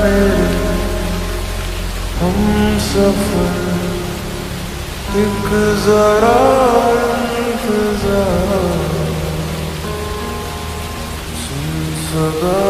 मेरे हम सफर एक जरा इंतजार सुन सदा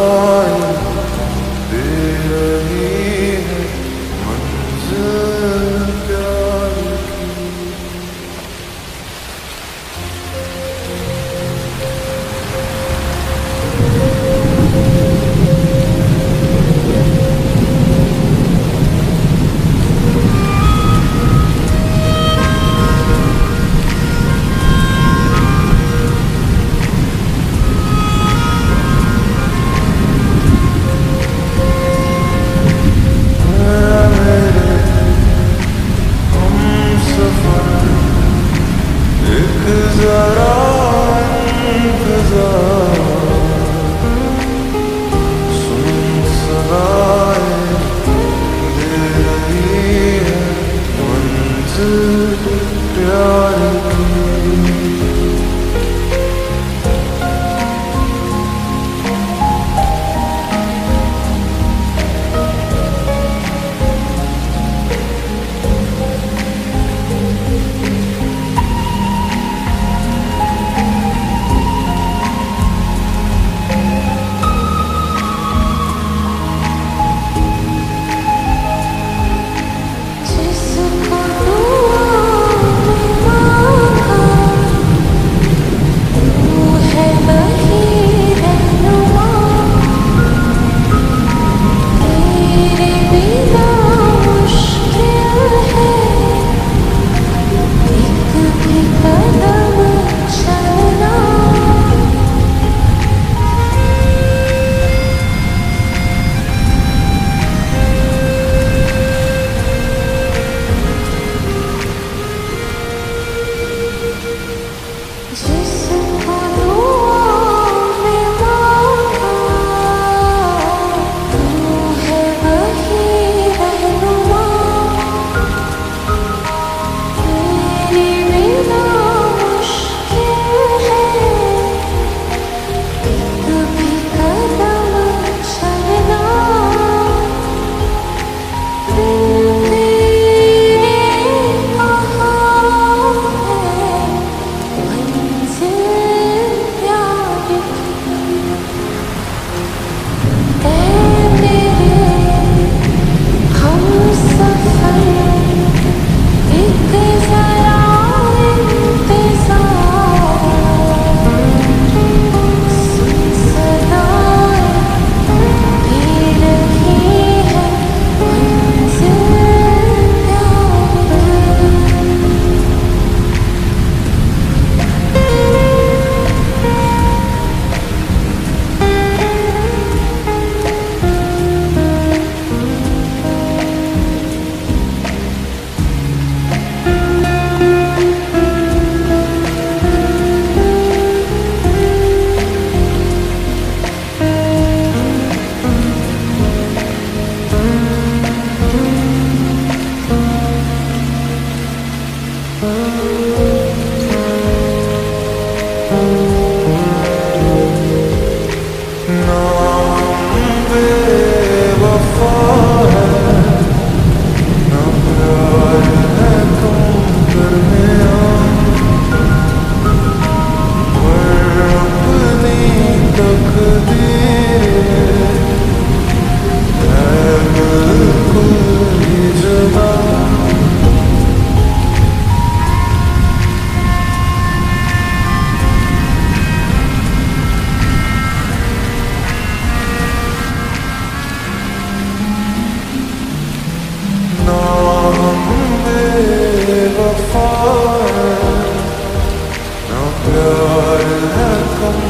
sakın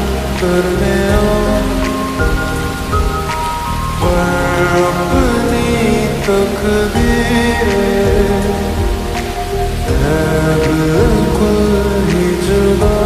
görmeyor Bırakını takdire Ebu kuyucular